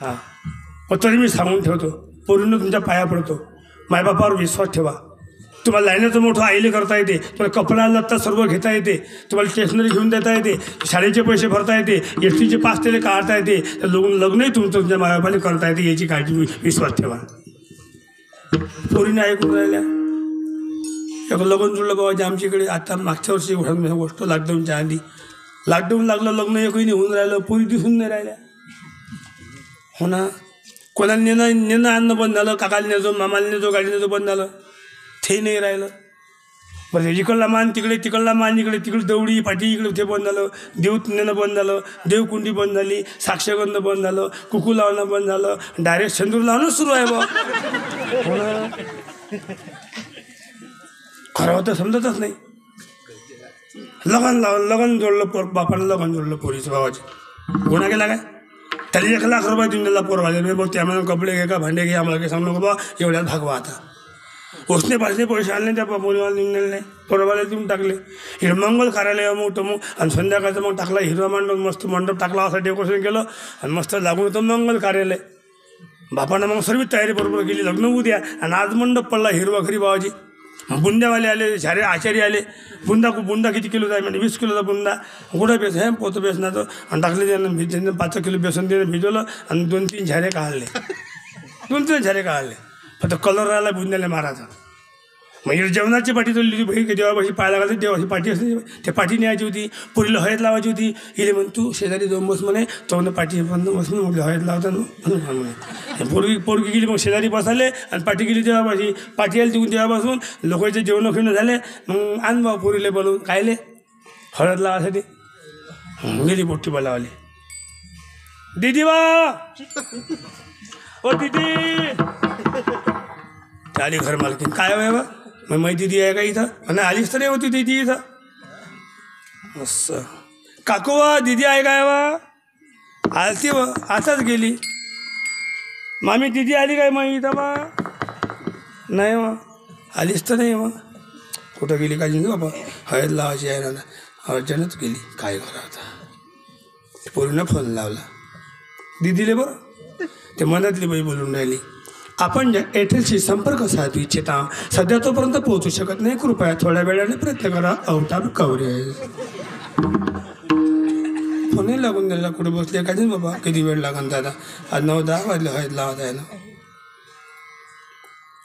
हां. मग तरी मी सांगून ठेवतो? पोरीनं तुमच्या पाया पडतो. मायबापावर विश्वास ठेवा. तुम्हाला लाईनाचं मोठं आईले करता येते. तुम्हाला कपडा लत्ता सर्व घेता येते. तुम्हाला स्टेशनरी घेऊन देता येते. शाळेचे पैसे भरता येते. एस टीचे पास तेले काढता येते. तर लग्न लग्नही तुमचं तुमच्या मायबापाने करता येते याची काळजी विश्वास ठेवा. पोरीने ऐकून राहिल्या. एक लग्न जुळलं बाबाजी आमच्याकडे आता मागच्या वर्षी गोष्ट लॉकडाऊनच्या आधी. लॉकडाऊन लागलं लग्न एकही नाही होऊन राहिलं. पोरी दिसून नाही राहिल्या. हो ना कोणाला नेणं नेणं आणणं बंद झालं काकाला नेजो मामाला नेजो गाडी नेजो बंद झालं ते नाही राहिलं बरं इकडला मान तिकडे तिकडला मान इकडे तिकडे दौडी फाटी इकडे ते बंद झालं देव नेणं बंद झालं देवकुंडी बंद झाली साक्षगंध बंद झालं कुकू लावणं बंद झालं डायरेक्ट शेंदूर लावणं सुरू आहे बा हो ना खरं होतं समजतच नाही लगन लावलं लगन जोडलं पोर बापानं लगन जोडलं पोरीचं भावाचं गुन्हा केला काय त्याला एक लाख रुपये देऊन दिला पोरवाले मी बघ त्यामध्ये कपडे घे का भांडे घे आम्हाला काही सांगू नको बा एवढ्यात भागवा आता. उसने पाचले पैसे आणले त्या पोरीवाला देऊन दिले नाही. पोरवाले देऊन टाकले. हिरमंगल मंगल कार्यालय अमुक मग आणि संध्याकाळचं मग टाकला हिरवा मंडप मस्त मंडप टाकला असं डेकोरेशन केलं आणि मस्त लागून होतं मंगल कार्यालय. बापानं मग सर्व तयारी बरोबर केली लग्न उद्या आणि आज मंडप पडला हिरवा घरी बाबाजी. बुंद्यावाले आले झारे आचार्य आले बुंदा बुंदा किती किलो आहे म्हणजे वीस किलोचा बुंदा गोडा बेस आहे पोतं बेसनाचं आणि टाकले त्यानं भि त्यानं पाच किलो बेसन त्यानं भिजवलं आणि दोन तीन झारे काढले दोन तीन झारे काढले फक्त कलर मारायचा मग जेवणाची पाठी चालली होती भाई देवापाशी पाहायला घालते देवाची पाठी असते ते पाठी न्यायची होती पुरीला हळद लावायची होती. इले म्हण तू शेजारी दोन बस म्हणे. तो पाठी बसून बस म्हटलं हळद लावता म्हणून पोरगी पोरगी गेली मग शेजारी बसाले आणि पाठी गेली देवापाशी पाठी आली तिकून देवापासून लोकांचे जेवण खेळणं झाले. मग आण बा पोरीले बनवून कायले हळद लावासाठी गेली पोट्टी बोलावली दीदी वा ओ दीदी! आली घर मालकीन. काय हो वय बा? मग माहिती दिदी आहे का इथं आणि आलीच तर नाही होती दिदी इथं असं काकू वा दिदी आहे काय वा। आलती व आताच गेली। मामी दिदी आली काय मग इथं बा नाही वा आलीच तर नाही मग कुठं गेली का जिंक बाबा? हळद लावायची आहे ना अडचणच गेली काय करा आता? पूर्ण फोन लावला। दिदीले बरं? ते मनातली बाई बोलून राहिली। आपण एअरटेलशी संपर्क साधू इच्छिता. सध्या तोपर्यंत पोहोचू शकत नाही. कृपया थोड्या वेळाने प्रयत्न करा. अवतार कवरेज फोनही लागून द्यायला कुठे बसले काय बाबा. किती वेळ लागन दादा? आज नऊ दहा वाजले हळद लावत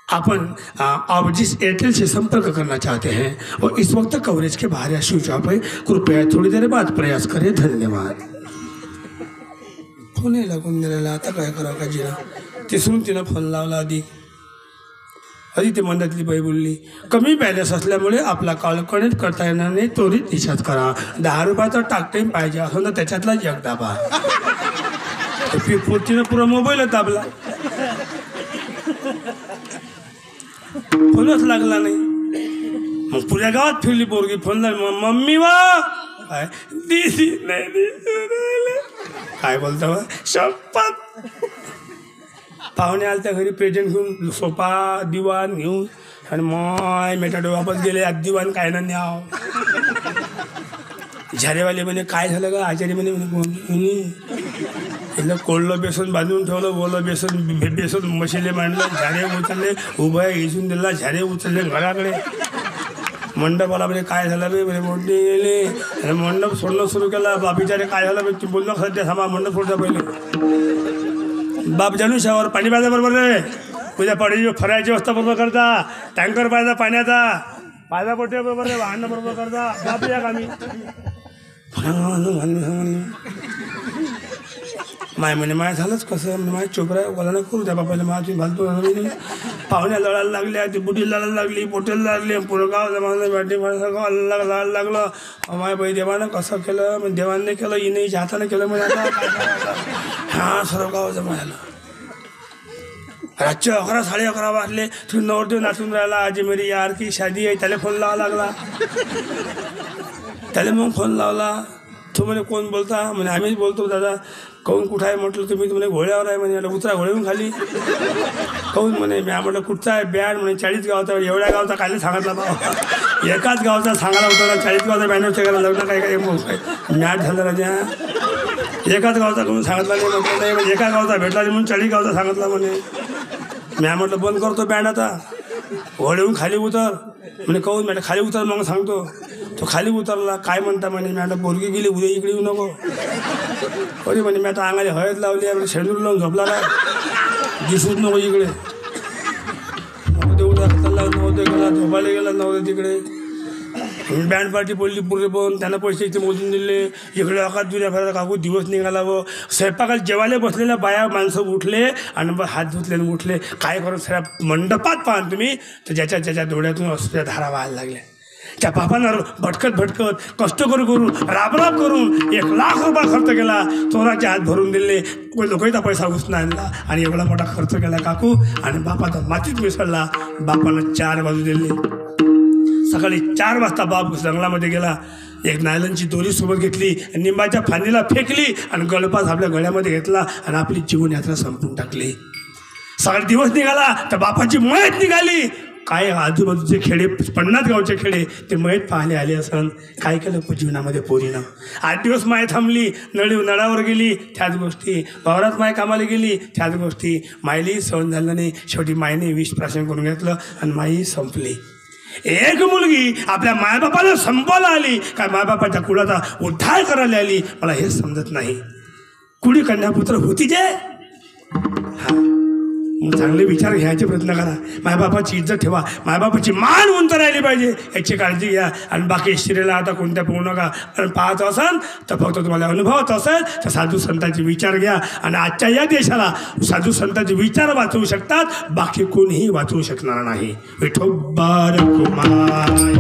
अपन आप जिस एयरटेल से संपर्क करना चाहते हैं, वो इस वक्त कवरेज के बाहर या स्विच ऑफ़ कृपया थोड़ी देर बाद प्रयास करें धन्यवाद. फोनही लागून दिलेला आता काय करावं का जिना? तिसरून तिनं फोन लावला आधी. आधी ती मंदातली बाई बोलली कमी बॅलन्स असल्यामुळे आपला कॉल कनेक्ट करता येणार नाही त्वरित रिचार्ज करा. दहा रुपयाचा टाक टाईम पाहिजे असं तर त्याच्यातला जग दाबा. तिनं पुरा मोबाईलच दाबला. फोनच लागला नाही. मग पुऱ्या गावात फिरली पोरगी फोन लागला मम्मी वा. काय? दिसी नाही काय बोलतो शपथ. पाहुणे आले त्या घरी प्रेझेंट घेऊन सोफा दिवाण घेऊन आणि माय मेटाडो वापस गेले. आज दिवाण काय ना न्याव. झारेवाले म्हणे काय झालं का आचारी म्हणे म्हणे कोल्लं बेसन बांधून ठेवलं बोललं बेसन बेसन मशिले मांडलं झारे उचलले उभं घेसून दिला झारे उचलले घराकडे. मंडपाला म्हणजे काय झालं बे? म्हणे मोठे गेले. आणि मंडप सोडणं सुरू केला. बापीच्याने काय झालं बे? ती बोललो सध्या थांबा मंडप सोडता पहिले. बाप जाणू शावर पाणी पाहिजे बरोबर रे तुझ्या पाण्याची फरायची व्यवस्था बरोबर करता. टँकर पाहिजे पाण्याचा. पाहिजा पोटे बरोबर रे वाहन बरोबर करता. बाप या कामी माय म्हणे माय झालंच कसं? माय चोपरा बोला ना करू त्या बापाला मा तुम्ही फालतू पाहुण्या लढायला लागल्या ती बुटी लढायला लागली पोटेला लागले पुरं गाव जमानं वाटे लढायला लागलं. माय बाई देवानं कसं केलं? मग देवाने केलं इनेच्या हाताने केलं म्हणजे आता. हा सर्व गाव जमायला. रातचे अकरा साडे अकरा वाजले. तू नवरदेव नाचून राहिला. आजी मेरी यार की शादी आहे. त्याला फोन लावा लागला. त्याला मग फोन लावला. तो म्हणे कोण बोलता? म्हणे आम्हीच बोलतो दादा. काहून कुठं आहे म्हटलं तुम्ही? म्हणे घोड्यावर आहे. म्हणे म्हटलं उतरा घोड्यावरून खाली. काहून म्हणे मी म्हटलं कुठचा आहे? बॅड. म्हणे चाळीस गावचा एवढ्या गावचा काय सांगितला बा? एकाच गावचा सांगायला होता ना चाळीस गावचा बॅनर करायला लग्न काय काय मॅट झालं राजा. एकाच गावचा म्हणून सांगितला नाही? म्हटलं नाही एका गावचा भेटला म्हणून चाळीस गावचा सांगितला म्हणे. मी म्हटलं बंद करतो बँड आता. येऊन खाली उतर. म्हणे कहून मॅडम खाली उतर. मग सांगतो. तो खाली उतरला. काय म्हणता म्हणे मॅडम पोरगी गेली उद्या इकडे येऊ नको. अरे म्हणे मी आता अंगाने हळद लावली आहे शेंदूर लावून झोपला ना दिसूच नको इकडे. नव्हते उद्या हाताला नव्हते गेला झोपायला गेला नव्हते तिकडे. बँड पार्टी पडली पुरे पण त्यांना पैसे इथे मोजून दिले. इकडे आकाश जुन्या भरात काकू दिवस निघाला व स्वयंपाकाला जेवायला बसलेल्या बाया माणसं उठले आणि मग हात धुतले आणि उठले. काय करून सगळ्या मंडपात पाहा तुम्ही. तर ज्याच्या ज्याच्या डोळ्यातून असल्या धारा व्हायला लागल्या. त्या बापांना भटकत भटकत कष्ट करू करून राबराब करून एक लाख रुपये खर्च केला. चोराचे हात भरून दिले. लोकांचा पैसा घुसणं आणला. आणि एवढा मोठा खर्च केला काकू. आणि बापाचा मातीत मिसळला. बापानं चार बाजू दिले. सकाळी चार वाजता बाप जंगलामध्ये गेला. एक नायलनची दोरी सोबत घेतली. निंबाच्या फांदीला फेकली आणि गळपास आपल्या गळ्यामध्ये घेतला आणि आपली जीवनयात्रा संपून टाकली. सकाळी दिवस निघाला तर बापाची मयत निघाली. काय आजूबाजूचे खेडे पन्नास गावचे खेडे ते मयत पाहणे आले असन. काय केलं जीवनामध्ये पोरीनं? आठ दिवस माय थांबली नळी नळावर गेली त्याच गोष्टी. वावरात माय कामाला गेली त्याच गोष्टी. मायली सहन झालं नाही. शेवटी मायने विष प्राशन करून घेतलं आणि माई संपली. एक मुलगी आपल्या मायबापाला संपवायला आली. काय मायबापाच्या कुळाचा उद्धार करायला आली? मला हे समजत नाही. कुणी कन्यापुत्र होती जे? हा. चांगले विचार घ्यायचे प्रयत्न करा. मायबापाची इज्जत ठेवा. मायबापाची मान उंच राहिली पाहिजे. याची काळजी घ्या. आणि बाकी स्त्रीला आता कोणत्या पोहू नका. कारण पाहत असाल तर फक्त तुम्हाला अनुभवत असेल तर साधू संतांचे विचार घ्या. आणि आजच्या या देशाला साधू संतांचे विचार वाचवू शकतात. बाकी कोणीही वाचवू शकणार नाही. विठोबार कुमार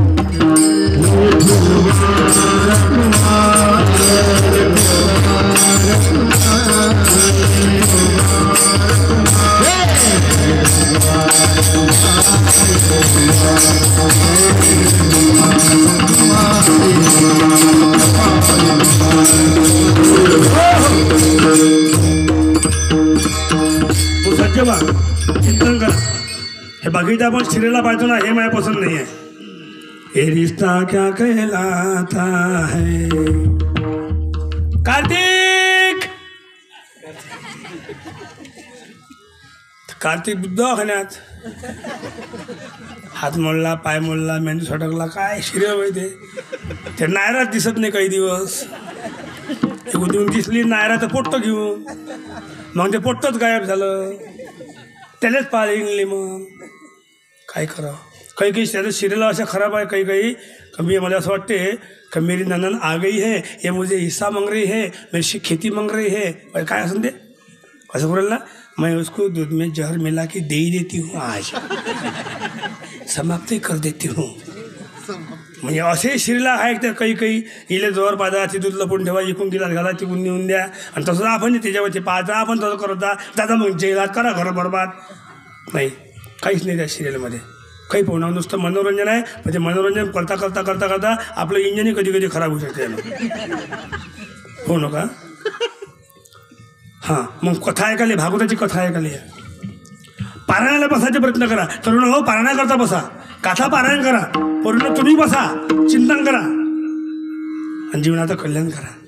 हे बघितलं आपण स्त्रीला पाहतो ना हे माझ्या पसंत नाही आहे हे रिश्ता क्या कहलाता है? कार्तिक! कार्तिक बुद्ध दवाखान्यात हात मोडला पाय मोडला मेंदू सटकला काय शिरे माहिती ते नायरात दिसत नाही काही दिवस. एक देऊन दिसली नायराचं पोट्ट घेऊन. मग ते पोट्टच गायब झालं. त्यालाच पाळ इंगली मग. काय करावं? काही काही त्याचं शिरेला अशा खराब आहे काही काही कमी मला असं वाटते का मेरी ननन आ गई है ये मुझे हिस्सा मांग रही है मेरी खेती मांग रही है काय असं ते? असं बोलेल ना मैं उसको दूध में जहर मिला के दे ही देती हूँ आज। समाप्त कर देती हूँ। म्हणजे असे शिरला आहे तर काही काही इले जोर पाजा ती दूध लपून ठेवा इकून गिलास घाला तिकून नेऊन द्या आणि तसं आपण त्याच्यावरती पाहता आपण तसं करत जा। दादा मग जेलात करा घर बरबाद। नाही काहीच नाही त्या सिरियलमध्ये काही पोहणं नुसतं मनोरंजन आहे म्हणजे मनोरंजन करता करता करता करता आपलं इंजनही कधी कधी खराब होऊ शकते. हो नका. हां मग कथा ऐकाली भागवताची कथा ऐकाली पारायणाला बसायचे प्रयत्न करा. तरुण हो पारायणा करता बसा. कथा पारायण करा. पूर्ण तुम्ही बसा. चिंतन करा. आणि जीवनाचं कल्याण करा.